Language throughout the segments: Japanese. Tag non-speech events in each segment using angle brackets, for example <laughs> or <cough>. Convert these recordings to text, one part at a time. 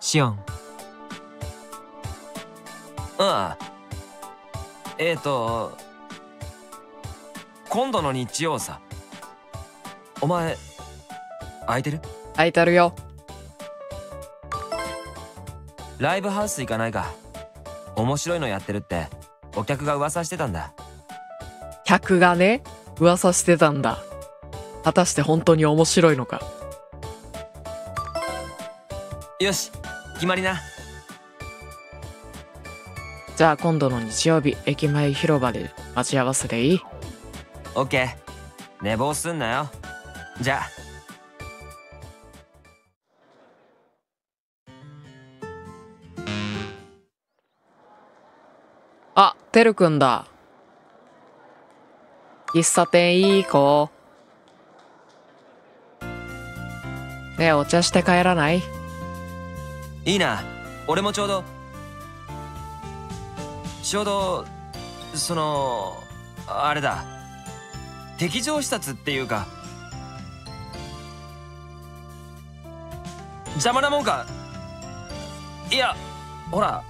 シオン。うんえっ、ー、と今度の日曜さ。お前空いてる？空いてるよ。ライブハウス行かないか。面白いのやってるって。お客が噂してたんだ。客がね噂してたんだ。果たして本当に面白いのか。よし決まりな。じゃあ今度の日曜日駅前広場で待ち合わせでいい？オッケー。寝坊すんなよ。じゃあ。あてるくんだ。喫茶店いい子。ねえお茶して帰らない？いいな。俺もちょうど。ちょうどそのあれだ。敵情視察っていうか。邪魔なもんか。いやほら。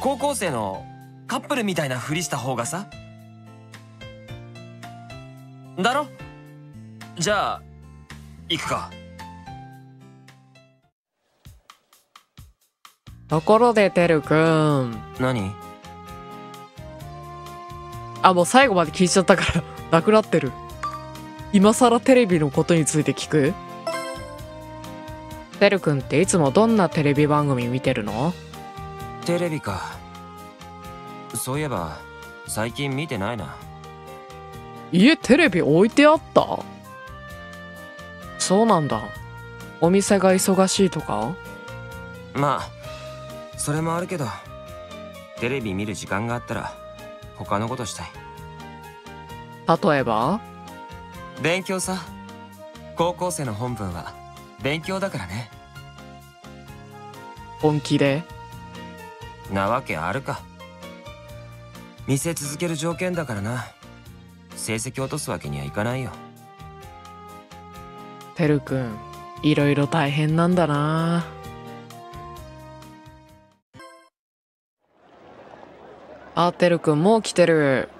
高校生のカップルみたいなふりした方がさ。だろ？じゃあ行くか。ところでてるくん。何？あもう最後まで聞いちゃったから。<laughs> なくなってる。今更テレビのことについて聞く？てるくんっていつもどんなテレビ番組見てるの？テレビか。そういえば最近見てないな。家テレビ置いてあった？そうなんだ。お店が忙しいとか？まあそれもあるけどテレビ見る時間があったら他のことしたい。例えば？勉強さ。高校生の本分は勉強だからね。本気で？なわけあるか。見せ続ける条件だからな。成績落とすわけにはいかないよ。てるくんいろいろ大変なんだなあてるくんもう来てる。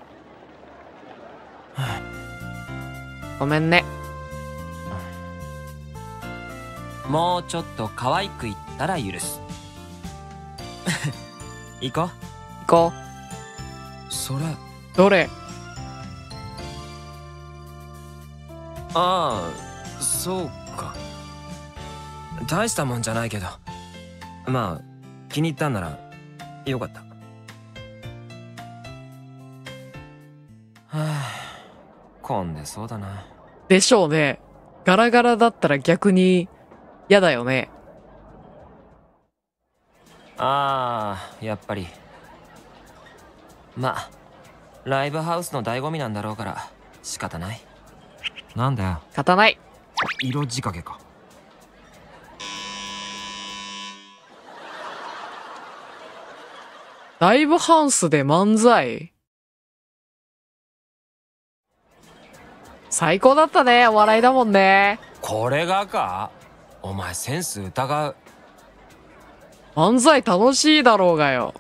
ごめんね。もうちょっと可愛く言ったら許す。<laughs> 行こう。行こそれ。うどれ？ああそうか。大したもんじゃないけど。まあ気に入ったんならよかった混んでそうだな。でしょうね。ガラガラだったら逆に嫌だよね。ああやっぱり。まあライブハウスの醍醐味なんだろうから仕方ない。なんだよ。仕方ない。色仕掛けか。ライブハウスで漫才？最高だったねお笑いだもんね。これがか？お前センス疑う。漫才楽しいだろうがよ。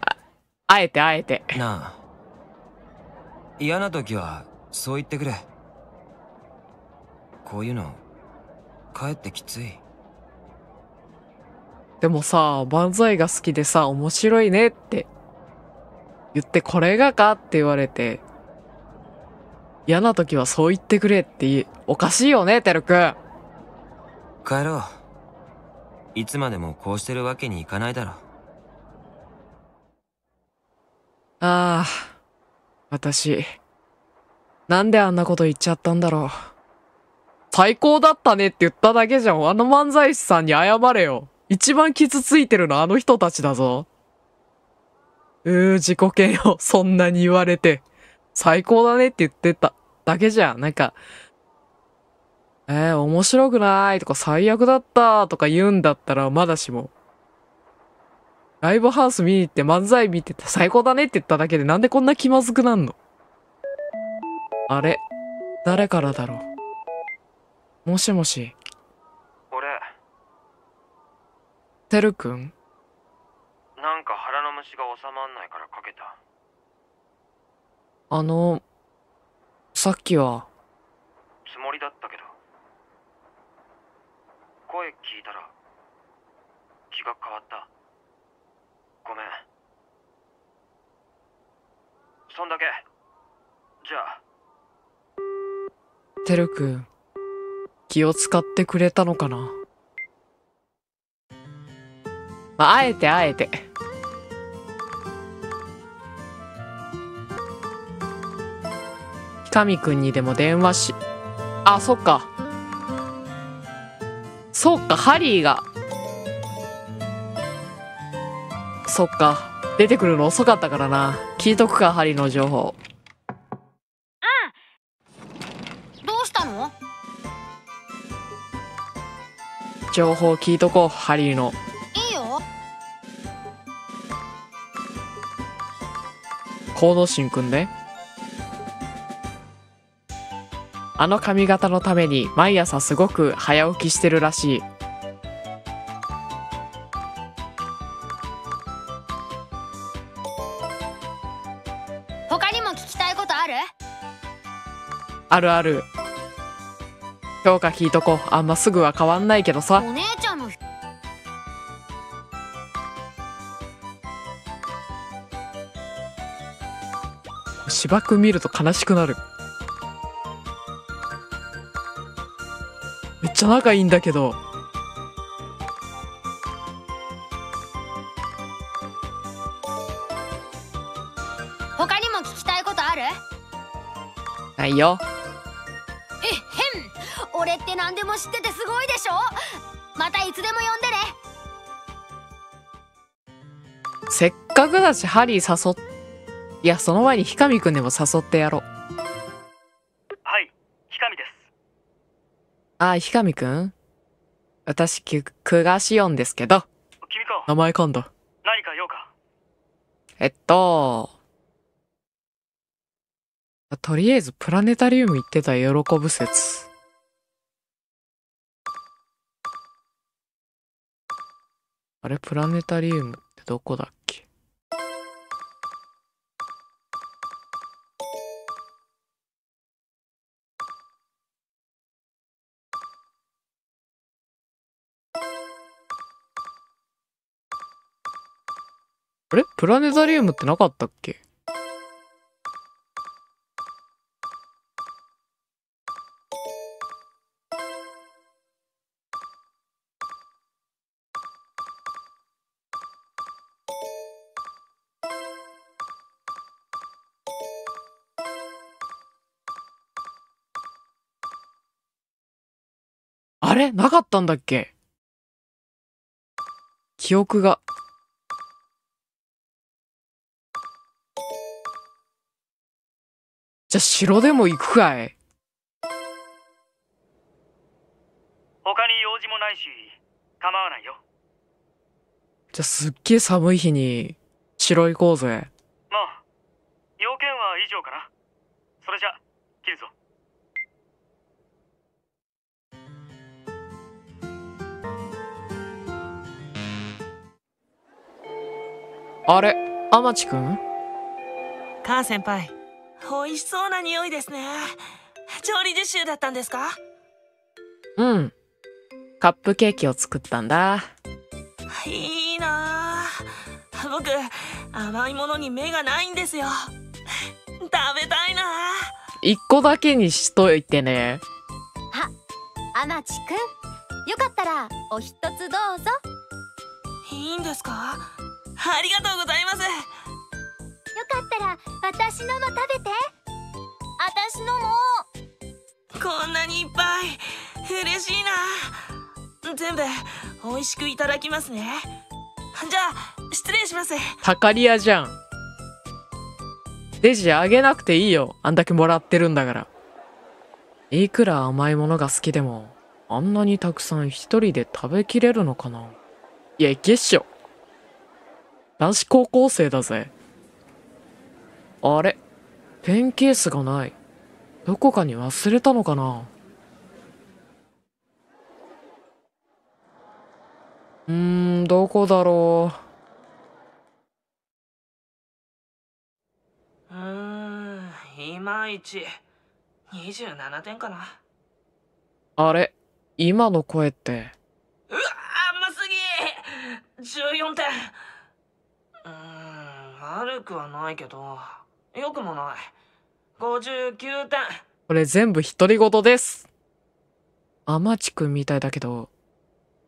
ああえてあえて。なあ。嫌な時はそう言ってくれ。こういうのかえってきつい。でもさ漫才が好きでさ面白いねって。言ってこれがか？って言われて嫌な時はそう言ってくれって言うおかしいよねてるくん。帰ろう。いつまでもこうしてるわけにいかないだろああ私なんであんなこと言っちゃったんだろう。最高だったねって言っただけじゃん。あの漫才師さんに謝れよ。一番傷ついてるのあの人たちだぞ。うー自己嫌悪そんなに言われて最高だねって言ってただけじゃん。なんかえー、面白くないとか最悪だったとか言うんだったらまだしも。ライブハウス見に行って漫才見てて最高だねって言っただけでなんでこんな気まずくなんの？あれ誰からだろう？もしもし。俺。てるくん？なんか腹の虫が収まんないからかけたあの、さっきは、つもりだったけど。声聞いたら気が変わった。ごめん。そんだけ。じゃあ。てるくん、気を使ってくれたのかな？まあ、あえてあえて。神くんにでも電話し、あ、そっか。そっか、ハリーが。そっか。出てくるの遅かったからな。聞いとくか、ハリーの情報。どうしたの？情報聞いとこう、ハリーの。いいよコードシンくんね。あの髪型のために毎朝すごく早起きしてるらしい。他にも聞きたいことある？あるある。評価聞いとこう。あんますぐは変わんないけどさ。お姉ちゃんの芝くん見ると悲しくなる。ちゃ仲いいんだけど。他にも聞きたいことある？ないよ。えへん俺って何でも知っててすごいでしょ？またいつでも呼んでねせっかくだしハリー誘っ、いや、その前にひかみくんでも誘ってやろう。あ、ひかみくん？私、く、くがしおんですけど。君か、名前噛んだ。何か用か？えっと、とりあえずプラネタリウム行ってた喜ぶ説。あれプラネタリウムってどこだっけあれ？プラネタリウムってなかったっけ？あれ？なかったんだっけ？記憶が。じゃあ城でも行くかい他に用事もないし、構わないよ。じゃあすっげえ寒い日に城行こうぜ。まあ、要件は以上かな。それじゃ、切るぞ。あれ天地くんカー先輩美味しそうな匂いですね。調理実習だったんですか？うん。カップケーキを作ったんだ。いいな。あ僕甘いものに目がないんですよ。食べたいな。一個だけにしといてね。天地くん。よかったらお一つどうぞ。いいんですか？ありがとうございます。よかったら私のも食べて私のもこんなにいっぱい嬉しいな全部美味しくいただきますねじゃあ失礼しますタカリアじゃん。デジあげなくていいよ。あんだけもらってるんだから。いくら甘いものが好きでも、あんなにたくさん一人で食べきれるのかないや、いけっしょ。男子高校生だぜ。あれ？ペンケースがない。どこかに忘れたのかな？うーん、どこだろう？ーんいまいち。27点かな。う。あれ？今の声って？うわ甘すぎ。14点。うーん悪くはないけどよくもない59点これ全部独り言です。アマチくんみたいだけど、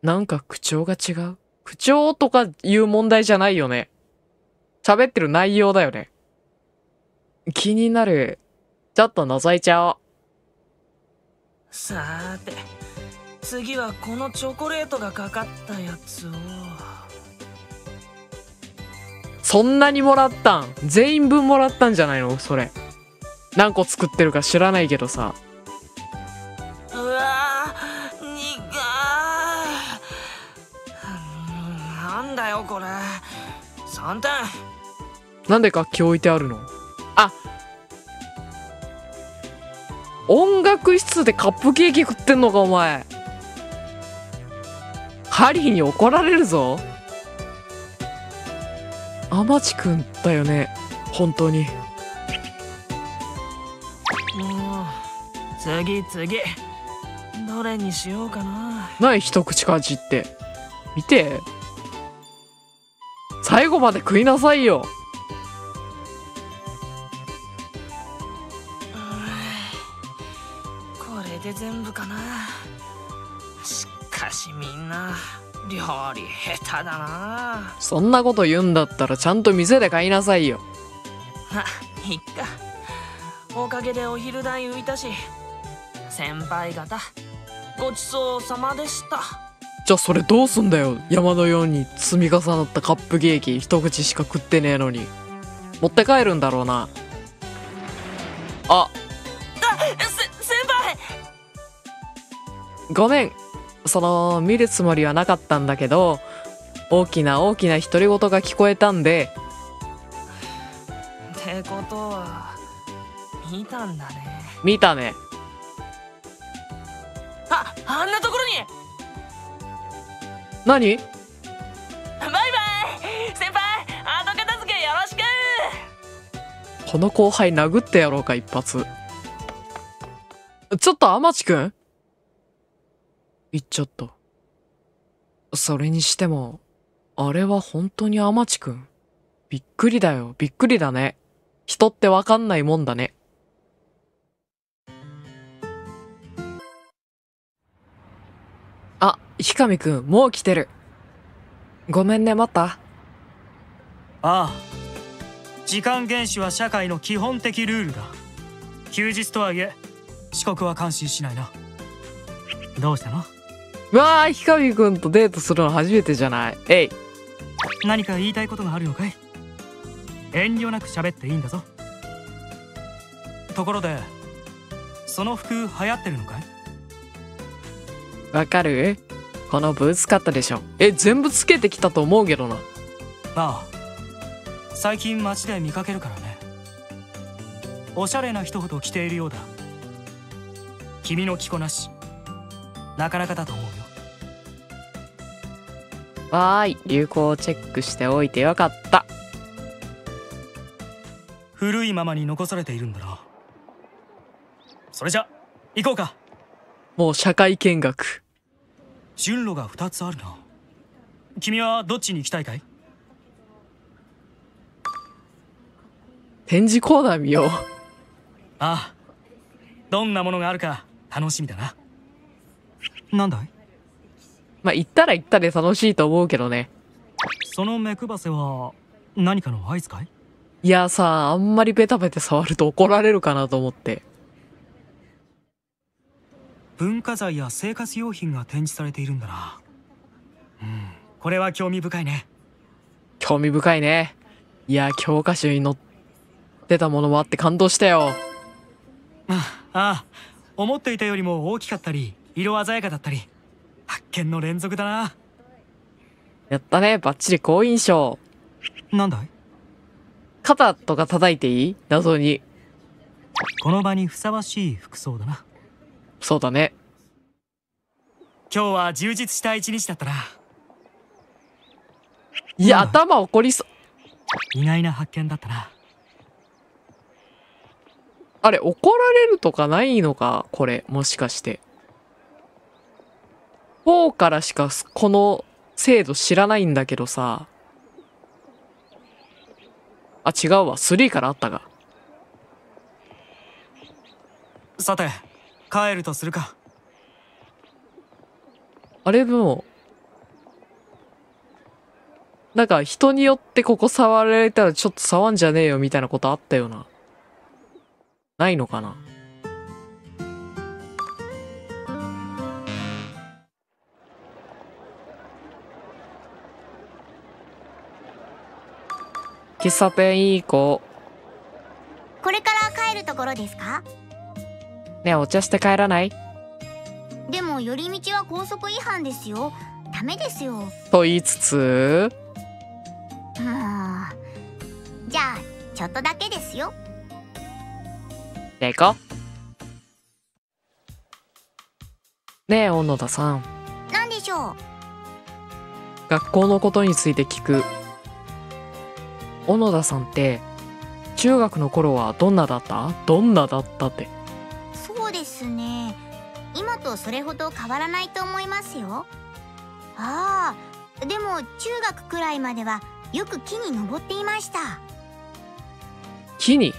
なんか口調が違う口調とかいう問題じゃないよね。喋ってる内容だよね。気になる。ちょっと覗いちゃおう。さーて次はこのチョコレートがかかったやつをそんなにもらったん？全員分もらったんじゃないの？それ。何個作ってるか知らないけどさ。うわー苦なんだよこれ。3点。なんで楽器置いてあるの？あ音楽室でカップケーキ食ってんのかお前。ハリーに怒られるぞアマチくんだよね。本当に。もう次次。どれにしようかな。ない一口かじって。見て。最後まで食いなさいよ料理下手だな。そんなこと言うんだったらちゃんと店で買いなさいよ。まいっか。おかげでお昼代浮いたし先輩方ごちそうさまでした。じゃあそれどうすんだよ。山のように積み重なったカップケーキ一口しか食ってねえのに。持って帰るんだろうな。あせ先輩。ごめんその見るつもりはなかったんだけど大きな大きな独り言が聞こえたんでってことは見たんだね。見たね。ああんなところに！何？バイバイ！先輩後片付けよろしく！この後輩殴ってやろうか一発。ちょっとアマチくん言っちゃった。それにしてもあれは本当にアマチくんびっくりだよ。びっくりだね。人ってわかんないもんだね。あひかみくんもう来てる。ごめんね待った。ああ。時間厳守は社会の基本的ルールだ。休日とはいえ遅刻は感心しないな。どうしたの？わーひかみくんとデートするの初めてじゃない？えい。何か言いたいことがあるのかい？遠慮なく喋っていいんだぞ。ところでその服流行ってるのかい？わかる？このブーツカットでしょ。え全部つけてきたと思うけどな。ああ。最近街で見かけるからね。おしゃれな人ほど着ているようだ。君の着こなし。なかなかだと思う。よわーい。流行をチェックしておいてよかった。古いままに残されているんだな。それじゃ行こうか。もう社会見学。順路が2つあるな。君はどっちに行きたいかい？展示コーナー見よう。ああ。どんなものがあるか楽しみだな。なんだい？まあ行ったら行ったで楽しいと思うけどね。その目配せは何かの合図かい？いやさあんまりベタベタ触ると怒られるかなと思って。文化財や生活用品が展示されているんだな。うんこれは興味深いね。興味深いね。いや教科書に載ってたものもあって感動したよ。ああ思っていたよりも大きかったり色鮮やかだったり発見の連続だな。やったね。バッチリ好印象。なんだい？肩とか叩いていい？謎に。この場にふさわしい服装だな。そうだね。今日は充実した一日だったな。いや、うん。頭怒りそう。意外な発見だったな。あれ、怒られるとかないのか？これ、もしかして。4からしかこの制度知らないんだけどさ。あ、違うわ。3からあったが。さて帰るとするかあれでも、なんか人によってここ触られたらちょっと触んじゃねえよみたいなことあったよな。ないのかな喫茶店いい子。これから帰るところですか？ねえお茶して帰らない？でも寄り道は高速違反ですよ。ダメですよ。と言いつつ、うーん。じゃあちょっとだけですよ。じゃあ行こう。ねえ小野田さん。なんでしょう？学校のことについて聞く小野田さんって中学の頃はどんなだった？どんなだったって。そうですね。今とそれほど変わらないと思いますよ。ああでも中学くらいまではよく木に登っていました。木に？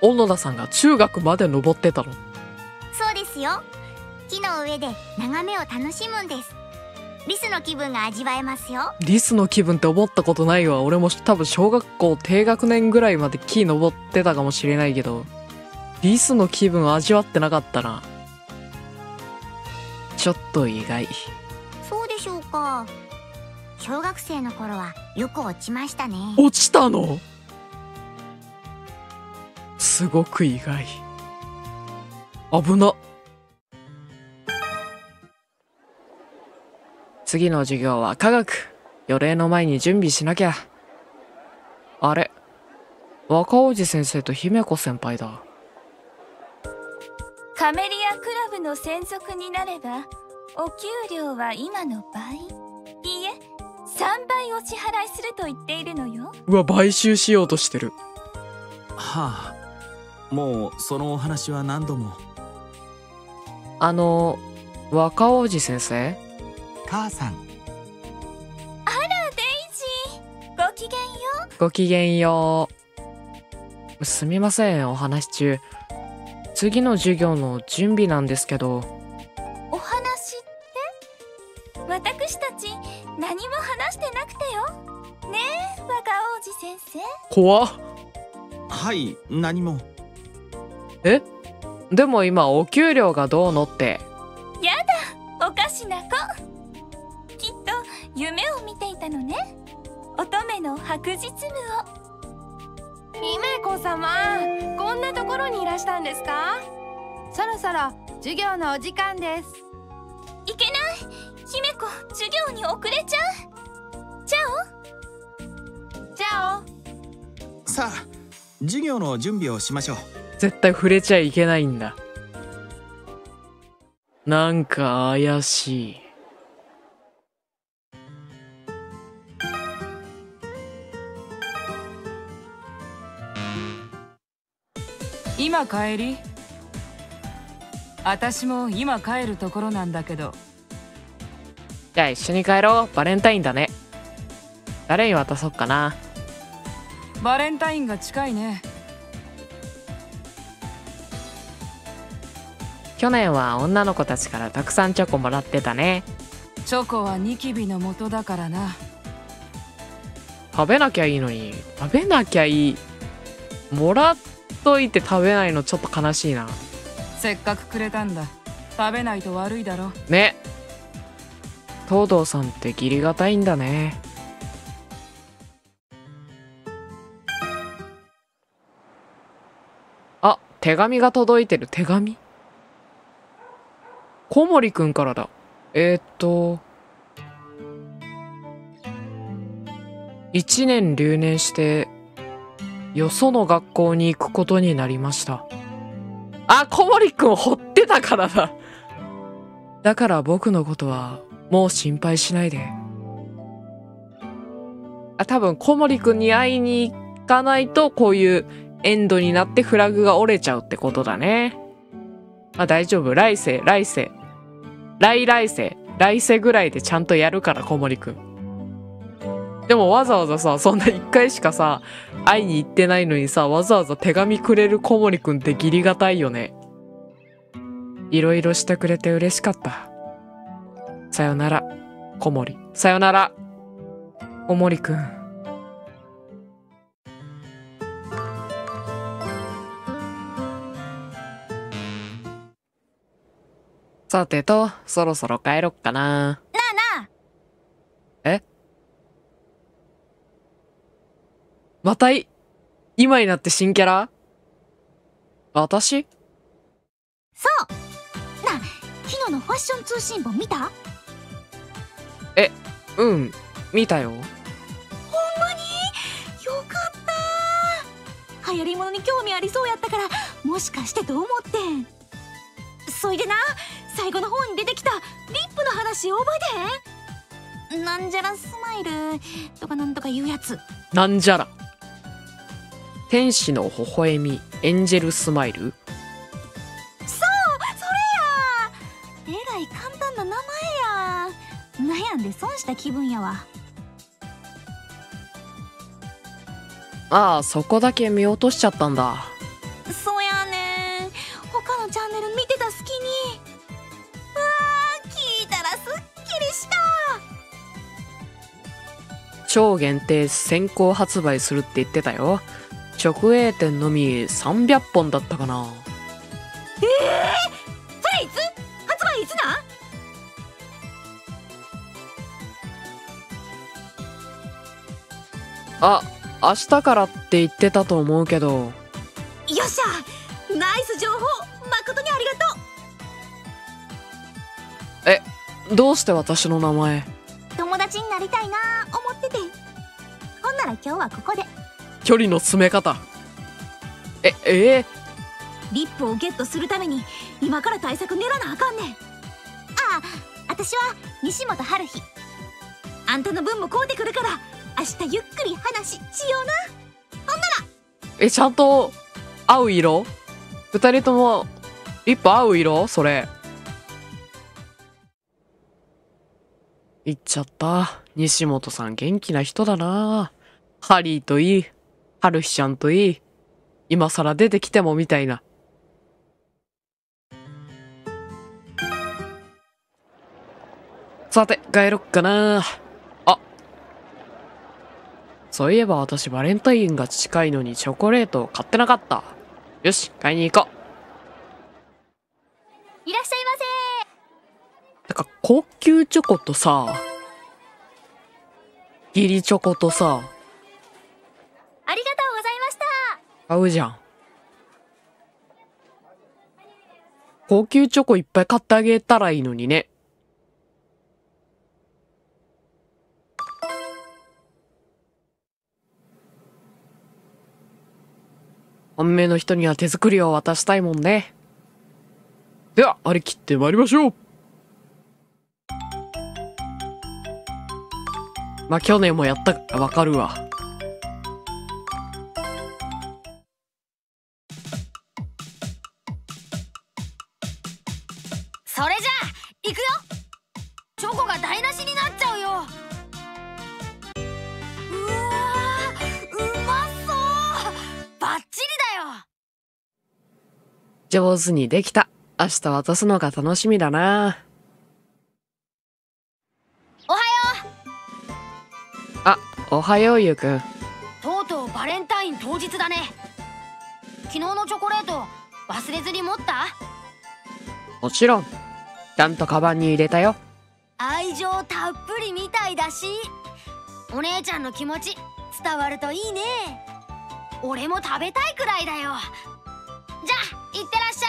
小野田さんが中学まで登ってたの？そうですよ。木の上で眺めを楽しむんですリスの気分が味わえますよ。リスの気分って思ったことないわ。俺も多分小学校低学年ぐらいまで木登ってたかもしれないけど。リスの気分味わってなかったな。ちょっと意外。そうでしょうか。小学生の頃はよく落ちましたね。落ちたの？すごく意外。危な次の授業は科学予礼の前に準備しなきゃ。あれ若王子先生と姫子先輩だ。カメリアクラブの専属になればお給料は今の倍。いいえ3倍お支払いすると言っているのよ。うわ買収しようとしてる。はあもうそのお話は何度も。あの若王子先生？母さん。デイジー。ごきげんよごきげんよう。すみませんお話し中。次の授業の準備なんですけど。お話って？私たち何も話してなくてよ。ねえ若王子先生。怖っ。はい何も。え？でも今お給料がどうのって夢を見ていたのね。乙女の白日夢を。姫子様こんなところにいらしたんですか？そろそろ授業のお時間です。いけない。姫子授業に遅れちゃう。じゃおじゃあ。さあ授業の準備をしましょう。絶対触れちゃいけないんだ。なんか怪しい今帰り？私も今帰るところなんだけど。じゃあ一緒に帰ろう。バレンタインだね。誰に渡そうかな。バレンタインが近いね。去年は女の子たちからたくさんチョコもらってたね。チョコはニキビの元だからな。食べなきゃいいのに食べなきゃいい。もらっといて食べないのちょっと悲しいな。せっかくくれたんだ。食べないと悪いだろ。ね。東堂さんって義理がたいんだね。あ手紙が届いてる手紙？小森くんからだ。えー、っと1年留年してよその学校に行くことになりましたあ小森くん掘ってたからだだから僕のことはもう心配しないで。あ、多分小森くんに会いに行かないとこういうエンドになってフラグが折れちゃうってことだね。あ、大丈夫。来世、来世。来来世。来世ぐらいでちゃんとやるから、小森くん。でもわざわざさ、そんな一回しかさ、会いに行ってないのにさ、わざわざ手紙くれる小森くんって義理がたいよね。いろいろしてくれて嬉しかった。さよなら、小森。さよなら、小森くん。さてと、そろそろ帰ろっかな。なあなあえまたい、今になって新キャラ？私？そう。なあ昨日のファッション通信本見た？うん、見たよ。ほんまに？よかった。流行り物に興味ありそうやったからもしかしてと思ってん？そいでな最後の方に出てきたリップの話覚えてへん？なんじゃらスマイルとかなんとかいうやつ。なんじゃら。天使の微笑み、エンジェルスマイル？そうそれや。えらい簡単な名前や。悩んで損した気分やわ。ああ、そこだけ見落としちゃったんだ。そうやねん。他のチャンネル見てた隙に。うわー聞いたらすっきりした。超限定先行発売するって言ってたよ。直営店のみ300本だったかな。それいつ発売いつなんあ、明日からって言ってたと思うけど、よっしゃ！ナイス情報！誠にありがとう！どうして私の名前？友達になりたいな思ってて。ほんなら今日はここで距離の詰め方。え、え？ーリップをゲットするために今から対策練らなあかんねん。ああ私は西本春日。あんたの分も買うてくるから明日ゆっくり話しような。え、ちゃんと合う色？二人ともリップ合う色？それ。言っちゃった。西本さん元気な人だな。ハリーといい、春日ちゃんといい、今更出てきてもみたいな。さて、帰ろっかなあ。そういえば私バレンタインが近いのにチョコレートを買ってなかった。よし、買いに行こう。いらっしゃいまなんか高級チョコとさ、ギリチョコとさ、せありがとうございました買うじゃん。高級チョコいっぱい買ってあげたらいいのにね。本命の人には手作りを渡したいもんね。では、張り切って参りましょうまあ、去年もやったからわかるわ。上手にできた。明日渡すのが楽しみだな。おはよあ、おはようゆうくん。うとうとうバレンタイン当日だね昨日のチョコレート忘れずに持った？もちろん。ちゃんとカバンに入れたよ。愛情たっぷりみたいだしお姉ちゃんの気持ち伝わるといいね俺も食べたいくらいだよじゃあいってらっし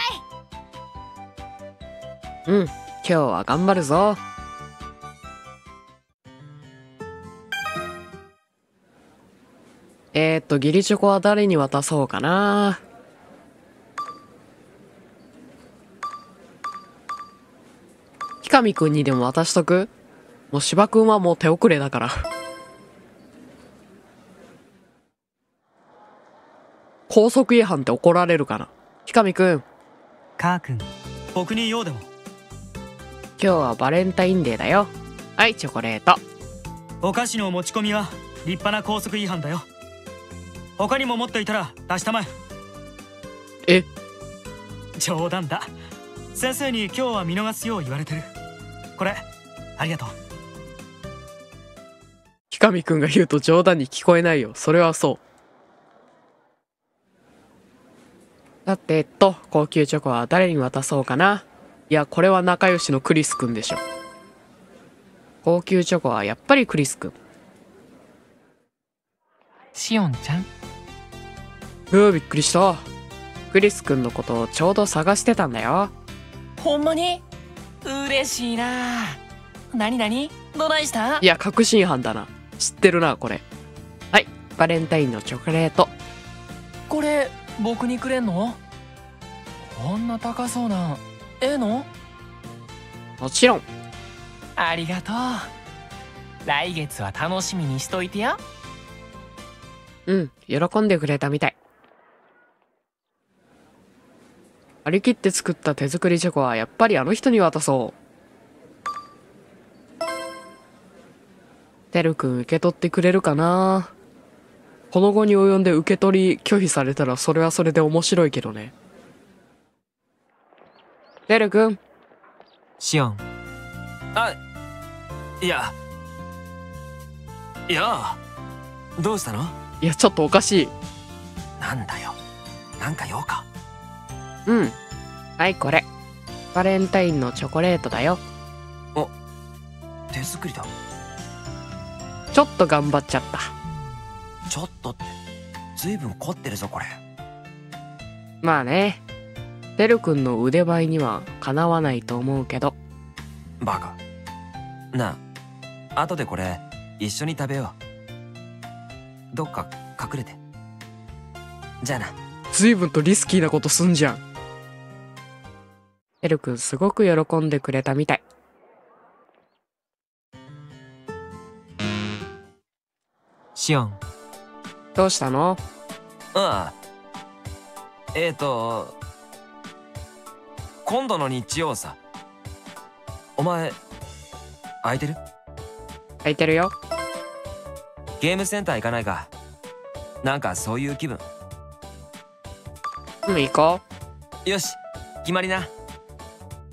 ゃい。うん今日は頑張るぞ。えー、っと義理チョコは誰に渡そうかな。ひかみくんにでも渡しとく？もう芝くんはもう手遅れだから。高速違反って怒られるかな。ひかみくん。カー君僕に用でも。今日はバレンタインデーだよ。はいチョコレート。お菓子の持ち込みは立派な校則違反だよ。他にも持っていたら出したまえ。え？冗談だ。先生に今日は見逃すよう言われてる。これありがとう。ひかみくんが言うと冗談に聞こえないよ。それはそうだってえっと高級チョコは誰に渡そうかな。いやこれは仲良しのクリスくんでしょ。高級チョコはやっぱりクリスくんしおんちゃん？うわびっくりした。クリスくんのことをちょうど探してたんだよ。ほんまに？嬉しいな。なになにどないした？いや確信犯だな。知ってるなこれ。はいバレンタインのチョコレート。これ僕にくれんの？こんな高そうなんええの？もちろん。ありがとう。来月は楽しみにしといてや。うん喜んでくれたみたい。張り切って作った手作りチョコはやっぱりあの人に渡そう。てるくん受け取ってくれるかな？この後に及んで受け取り拒否されたらそれはそれで面白いけどね。てるくんシオン。あいや。いやどうしたの？いやちょっとおかしい。なんだよ。なんか用か？うん。はいこれ。バレンタインのチョコレートだよ。手作りだ。ちょっと頑張っちゃったちょっとってずいぶん凝ってるぞこれ。まあね。てるくんの腕前にはかなわないと思うけど。バカ。なあ後でこれ一緒に食べよう。どっか隠れて。じゃあな。随分とリスキーなことすんじゃん。てるくんすごく喜んでくれたみたい。シオンどうしたの？ああえっ、ー、と今度の日曜さお前空いてる？空いてるよ。ゲームセンター行かないか？なんかそういう気分。うん行こよし決まりな。う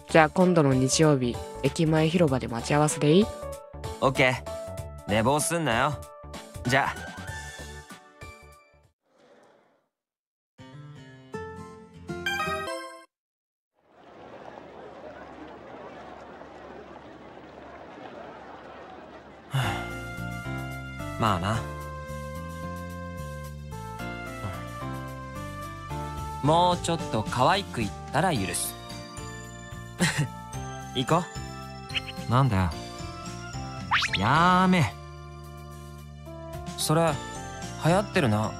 じゃあ今度の日曜日駅前広場で待ち合わせでいい？オッケー。寝坊すんなよ。じゃあちょっと可愛く言ったら許す。<laughs> 行こう。なんだ？よやーめ。それ流行ってるな。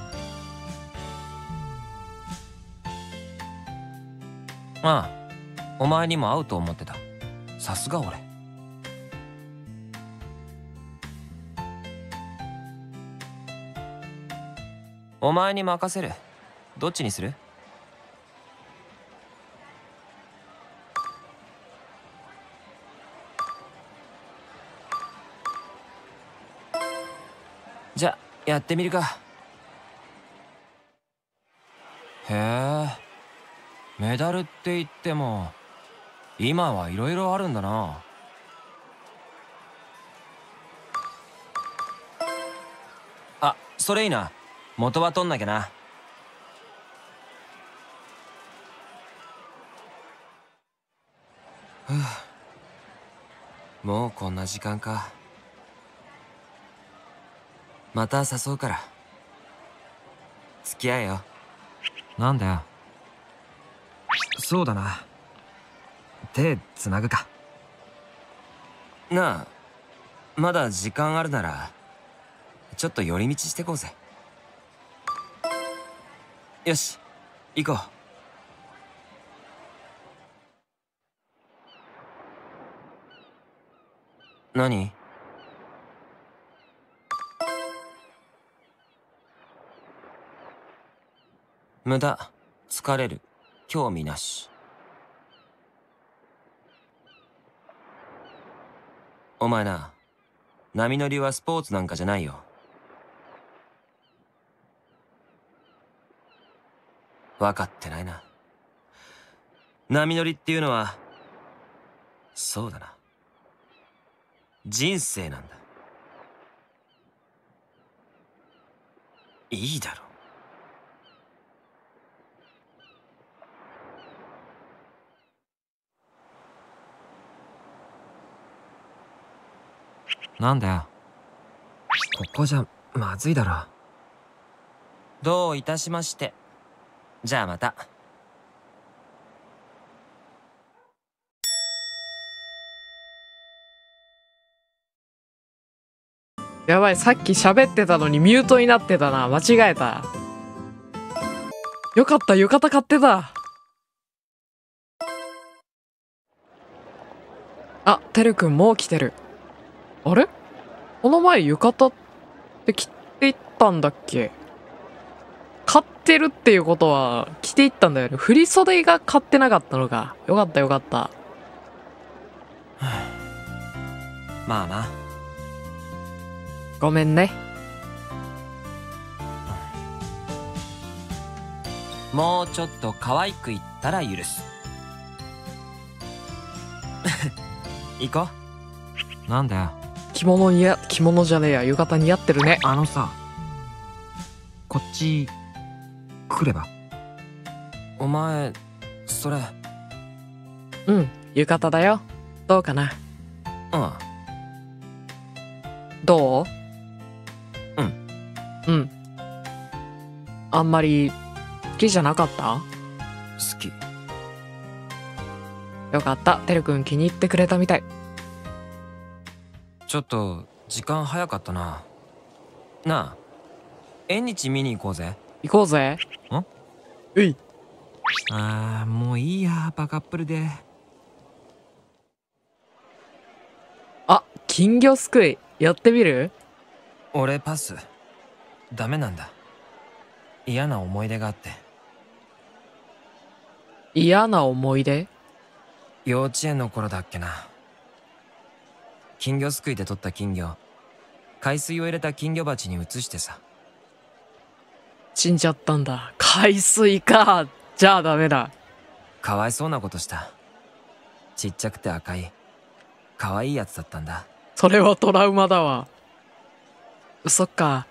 ああお前にも合うと思ってた。さすが俺。お前に任せる。どっちにする？やってみるか。へえ。メダルって言っても今はいろいろあるんだな。あそれいいな。元は取んなきゃな。ふう。もうこんな時間か。また誘うから。付き合えよ。なんだよ。そうだな。手つなぐか。なあまだ時間あるならちょっと寄り道してこうぜ。よし行こう。何？無駄。疲れる。興味なし。お前な波乗りはスポーツなんかじゃないよ。分かってないな。波乗りっていうのはそうだな。人生なんだ。いいだろなんだよここじゃまずいだろどういたしましてじゃあまたやばい、さっき喋ってたのにミュートになってたな。間違えた。よかった、浴衣買ってた。あ、てるくんもう来てる。あれ？この前浴衣って着ていったんだっけ？買ってるっていうことは着ていったんだよね。振り袖が買ってなかったのか。よかったよかった。<sighs> まあなごめんね。<sighs> もうちょっと可愛く言ったら許す <laughs> 行こうなんだよ着物似合、着物じゃねえや。浴衣似合ってるね。あのさこっち来れば？お前それうん、浴衣だよ。どうかな？うんどう？うん。うん。あんまり好きじゃなかった？好きよかった。てるくん気に入ってくれたみたい。ちょっと時間早かったな。なあ縁日見に行こうぜ。行こうぜ。ん？うい。あーもういいやバカップルで。あ、金魚すくい。やってみる？俺パス。ダメなんだ。嫌な思い出があって。嫌な思い出？幼稚園の頃だっけな金魚すくいで取った金魚海水を入れた金魚鉢に移してさ死んじゃったんだ。海水か。じゃあダメだ。かわいそうなことしたちっちゃくて赤い可愛いやつだったんだそれはトラウマだわ。そっか。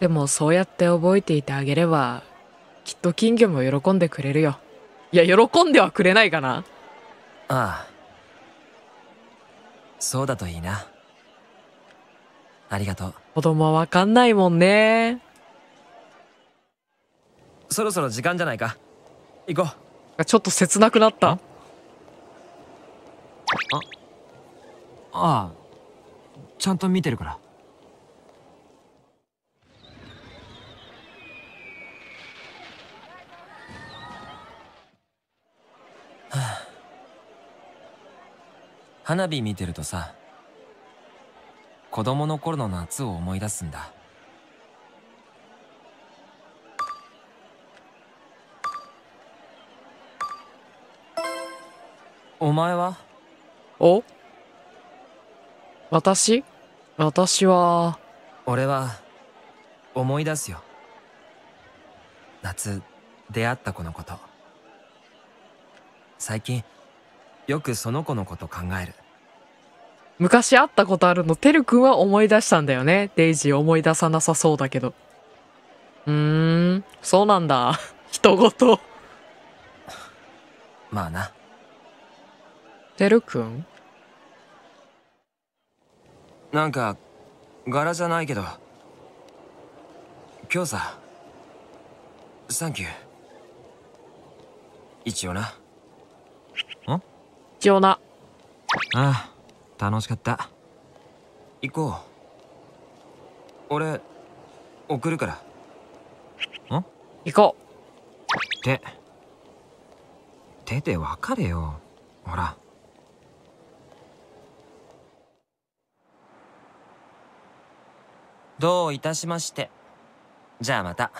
でもそうやって覚えていてあげれば、きっと金魚も喜んでくれるよ。いや、喜んではくれないかなああそうだといいな。ありがとう。子供はわかんないもんね。そろそろ時間じゃないか。行こう。ちょっと切なくなった。ああ。ちゃんと見てるから花火見てるとさ子供の頃の夏を思い出すんだ。お前は？お？私？私は、俺は思い出すよ。夏出会った子のこと。最近よくその子のこと考える昔会ったことあるの、てるくんは思い出したんだよね。デイジー思い出さなさそうだけど。うーん、そうなんだ。<laughs> 人ごと。まあなてるくん？なんか柄じゃないけど今日さサンキュー一応なな。ああ楽しかった。行こう。俺送るから。行こ手。手で別れよ。ほら。どういたしまして。じゃあまた